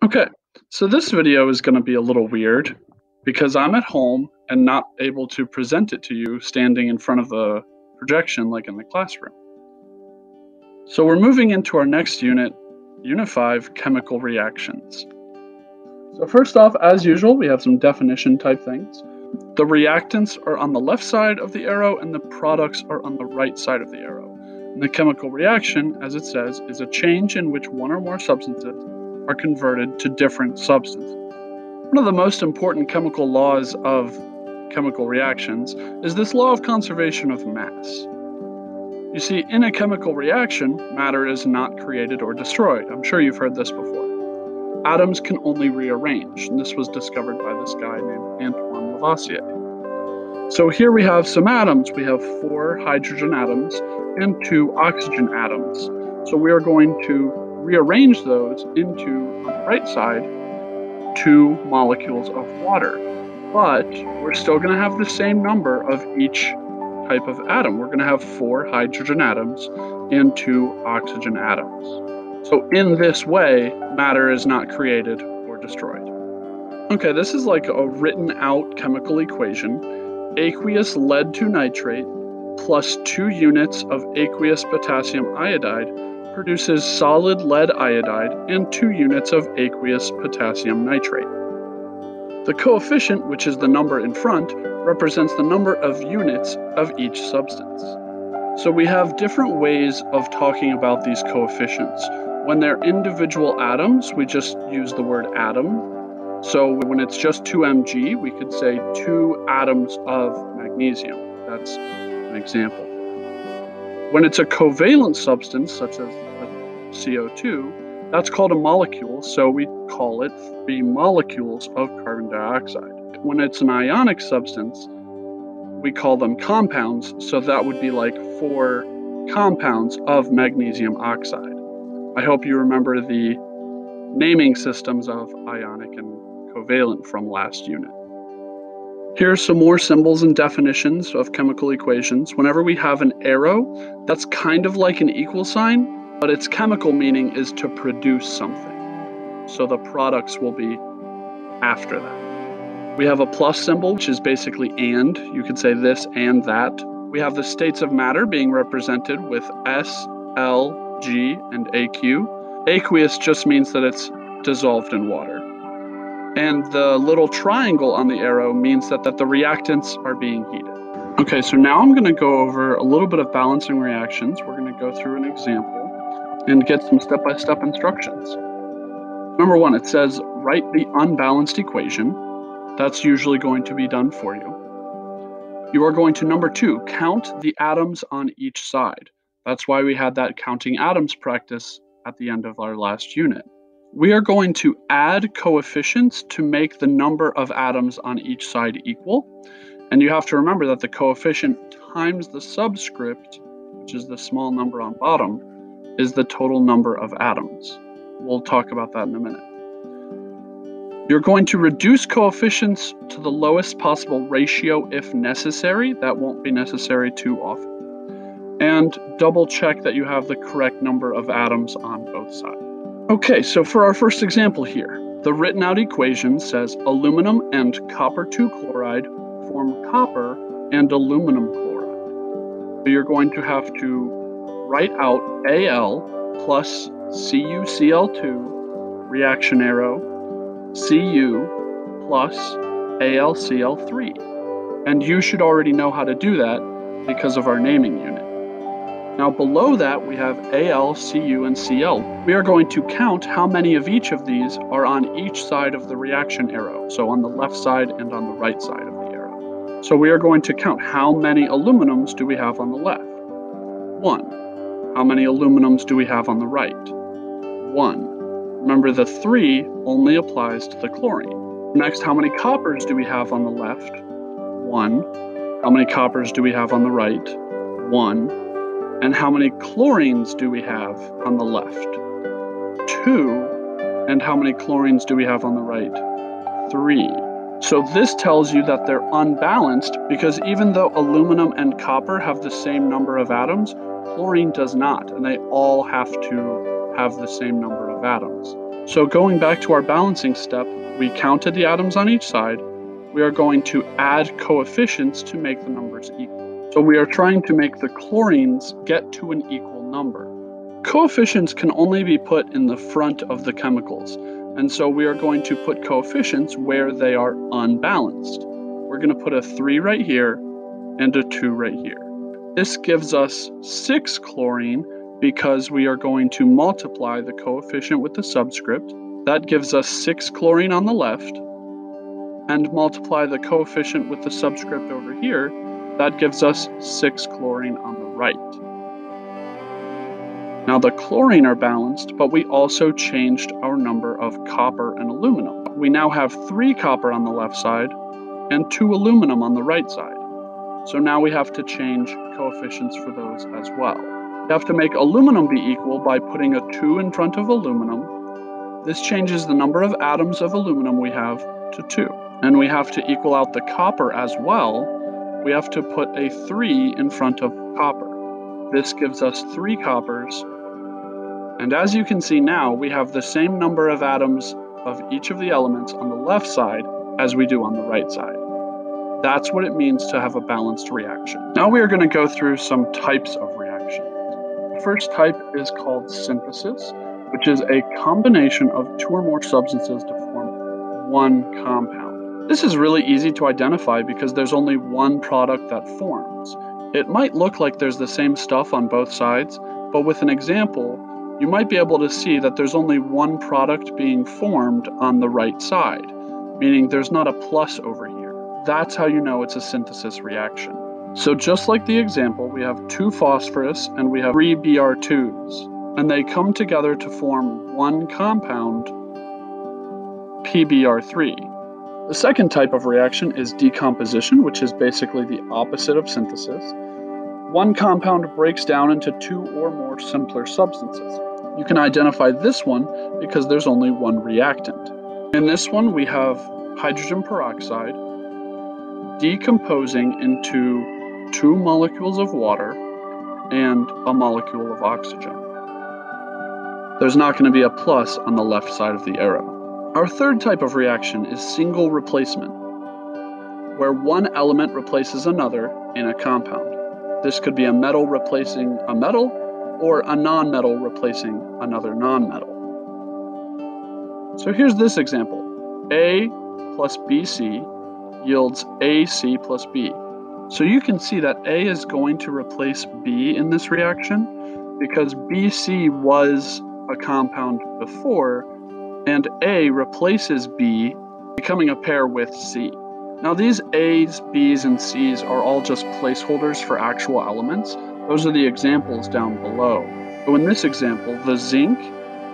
Okay, so this video is going to be a little weird because I'm at home and not able to present it to you standing in front of the projection like in the classroom. So we're moving into our next unit, Unit 5, Chemical Reactions. So first off, as usual, we have some definition type things. The reactants are on the left side of the arrow and the products are on the right side of the arrow. And the chemical reaction, as it says, is a change in which one or more substances are converted to different substances. One of the most important chemical laws of chemical reactions is this law of conservation of mass. You see, in a chemical reaction, matter is not created or destroyed. I'm sure you've heard this before. Atoms can only rearrange, and this was discovered by this guy named Antoine Lavoisier. So here we have some atoms. We have four hydrogen atoms and two oxygen atoms. So we are going to rearrange those into, on the right side, two molecules of water. But we're still going to have the same number of each type of atom. We're going to have four hydrogen atoms and two oxygen atoms. So in this way, matter is not created or destroyed. Okay, this is like a written out chemical equation. Aqueous lead 2 nitrate plus 2 units of aqueous potassium iodide produces solid lead iodide and 2 units of aqueous potassium nitrate. The coefficient, which is the number in front, represents the number of units of each substance. So we have different ways of talking about these coefficients. When they're individual atoms, we just use the word atom. So when it's just 2mg, we could say 2 atoms of magnesium. That's an example. When it's a covalent substance, such as CO2, that's called a molecule, so we call it three molecules of carbon dioxide. When it's an ionic substance, we call them compounds, so that would be like four compounds of magnesium oxide. I hope you remember the naming systems of ionic and covalent from last unit. Here are some more symbols and definitions of chemical equations. Whenever we have an arrow, that's kind of like an equal sign, but its chemical meaning is to produce something. So the products will be after that. We have a plus symbol, which is basically and. You could say this and that. We have the states of matter being represented with S, L, G, and AQ. Aqueous just means that it's dissolved in water. And the little triangle on the arrow means that, that the reactants are being heated. Okay, so now I'm going to go over a little bit of balancing reactions. We're going to go through an example and get some step by step instructions. Number one, it says write the unbalanced equation. That's usually going to be done for you. You are going to, number two, count the atoms on each side. That's why we had that counting atoms practice at the end of our last unit. We are going to add coefficients to make the number of atoms on each side equal. And you have to remember that the coefficient times the subscript, which is the small number on bottom, is the total number of atoms. We'll talk about that in a minute. You're going to reduce coefficients to the lowest possible ratio if necessary. That won't be necessary too often. And double check that you have the correct number of atoms on both sides. Okay, so for our first example here, the written out equation says aluminum and copper 2 chloride form copper and aluminum chloride. So you're going to have to write out Al plus CuCl2 reaction arrow Cu plus AlCl3. And you should already know how to do that because of our naming unit. Now below that we have Al, Cu, and Cl. We are going to count how many of each of these are on each side of the reaction arrow, so on the left side and on the right side of the arrow. So we are going to count how many aluminums do we have on the left. One. How many aluminums do we have on the right? One. Remember the three only applies to the chlorine. Next, how many coppers do we have on the left? One. How many coppers do we have on the right? One. And how many chlorines do we have on the left? Two. And how many chlorines do we have on the right? Three. So this tells you that they're unbalanced because even though aluminum and copper have the same number of atoms, chlorine does not, and they all have to have the same number of atoms. So going back to our balancing step, we counted the atoms on each side. We are going to add coefficients to make the numbers equal. So we are trying to make the chlorines get to an equal number. Coefficients can only be put in the front of the chemicals, and so we are going to put coefficients where they are unbalanced. We're going to put a 3 right here and a 2 right here. This gives us 6 chlorine because we are going to multiply the coefficient with the subscript. That gives us 6 chlorine on the left, and multiply the coefficient with the subscript over here. That gives us 6 chlorine on the right. Now the chlorine are balanced, but we also changed our number of copper and aluminum. We now have 3 copper on the left side and 2 aluminum on the right side. So now we have to change coefficients for those as well. We have to make aluminum be equal by putting a 2 in front of aluminum. This changes the number of atoms of aluminum we have to 2. And we have to equal out the copper as well. We have to put a 3 in front of copper. This gives us 3 coppers. And as you can see now, we have the same number of atoms of each of the elements on the left side as we do on the right side. That's what it means to have a balanced reaction. Now we are going to go through some types of reactions. the first type is called synthesis, which is a combination of two or more substances to form one compound. This is really easy to identify because there's only one product that forms. It might look like there's the same stuff on both sides, but with an example, you might be able to see that there's only one product being formed on the right side, meaning there's not a plus over here. That's how you know it's a synthesis reaction. So just like the example, we have two phosphorus and we have three Br2s, and they come together to form one compound, PBr3. The second type of reaction is decomposition, which is basically the opposite of synthesis. One compound breaks down into two or more simpler substances. You can identify this one because there's only one reactant. In this one, we have hydrogen peroxide decomposing into two molecules of water and a molecule of oxygen. There's not going to be a plus on the left side of the arrow. Our third type of reaction is single replacement, where one element replaces another in a compound. This could be a metal replacing a metal or a non-metal replacing another non-metal. So here's this example. A plus BC yields AC plus B. So you can see that A is going to replace B in this reaction because BC was a compound before, and A replaces B, becoming a pair with C. Now these A's, B's, and C's are all just placeholders for actual elements. Those are the examples down below. So in this example, the zinc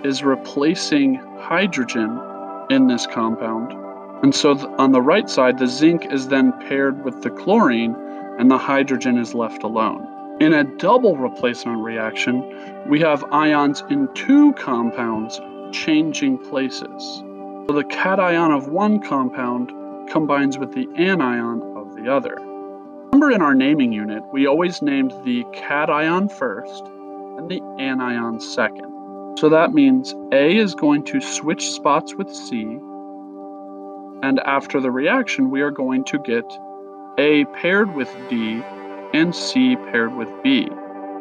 is replacing hydrogen in this compound. And so on the right side, the zinc is then paired with the chlorine and the hydrogen is left alone. In a double replacement reaction, we have ions in two compounds changing places. So the cation of one compound combines with the anion of the other. Remember in our naming unit, we always named the cation first and the anion second. So that means A is going to switch spots with C, and after the reaction, we are going to get a paired with D and C paired with B.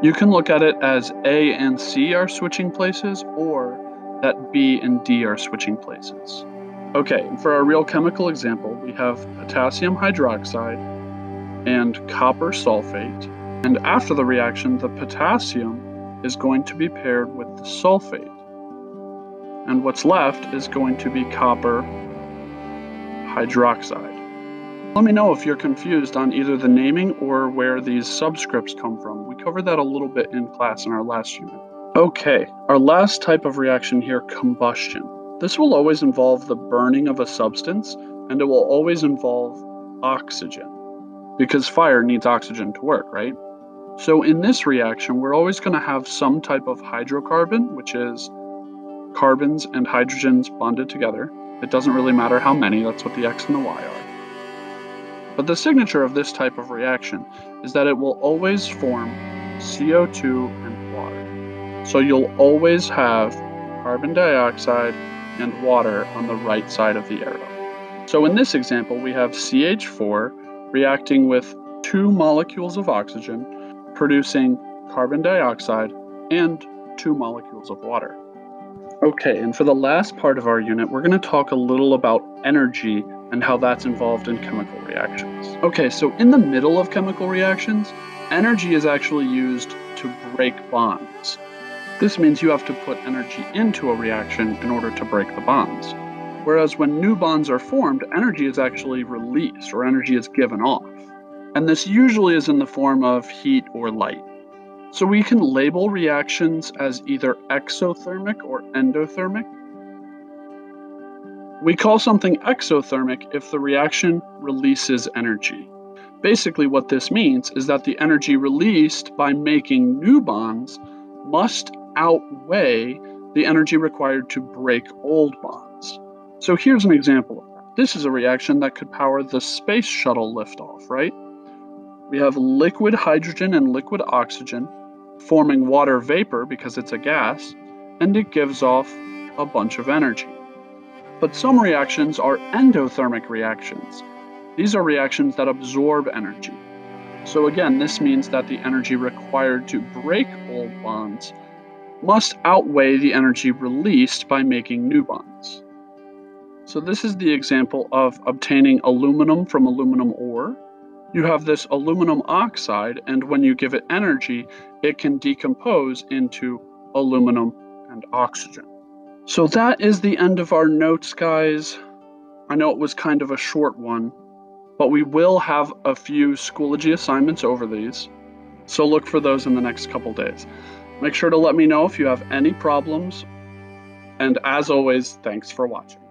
You can look at it as A and C are switching places or that B and D are switching places. Okay, for our real chemical example, we have potassium hydroxide and copper sulfate. And after the reaction, the potassium is going to be paired with the sulfate. And what's left is going to be copper hydroxide. Let me know if you're confused on either the naming or where these subscripts come from. We covered that a little bit in class in our last unit. Okay, our last type of reaction here, combustion. This will always involve the burning of a substance, and it will always involve oxygen, because fire needs oxygen to work, right? So in this reaction, we're always going to have some type of hydrocarbon, which is carbons and hydrogens bonded together. It doesn't really matter how many, that's what the X and the Y are. But the signature of this type of reaction is that it will always form CO2 and water. So you'll always have carbon dioxide and water on the right side of the arrow. So in this example, we have CH4 reacting with two molecules of oxygen, producing carbon dioxide and two molecules of water. Okay, and for the last part of our unit, we're going to talk a little about energy and how that's involved in chemical reactions. Okay, so in the middle of chemical reactions, energy is actually used to break bonds. This means you have to put energy into a reaction in order to break the bonds. Whereas when new bonds are formed, energy is actually released or energy is given off. And this usually is in the form of heat or light. So we can label reactions as either exothermic or endothermic. We call something exothermic if the reaction releases energy. Basically, what this means is that the energy released by making new bonds must outweigh the energy required to break old bonds. So here's an example of that. This is a reaction that could power the space shuttle liftoff, right? We have liquid hydrogen and liquid oxygen forming water vapor because it's a gas, and it gives off a bunch of energy. But some reactions are endothermic reactions. These are reactions that absorb energy. So again, this means that the energy required to break old bonds must outweigh the energy released by making new bonds. So this is the example of obtaining aluminum from aluminum ore. You have this aluminum oxide, and when you give it energy, it can decompose into aluminum and oxygen. So that is the end of our notes, guys. I know it was kind of a short one, but we will have a few Schoology assignments over these, so look for those in the next couple days. Make sure to let me know if you have any problems, and as always, thanks for watching.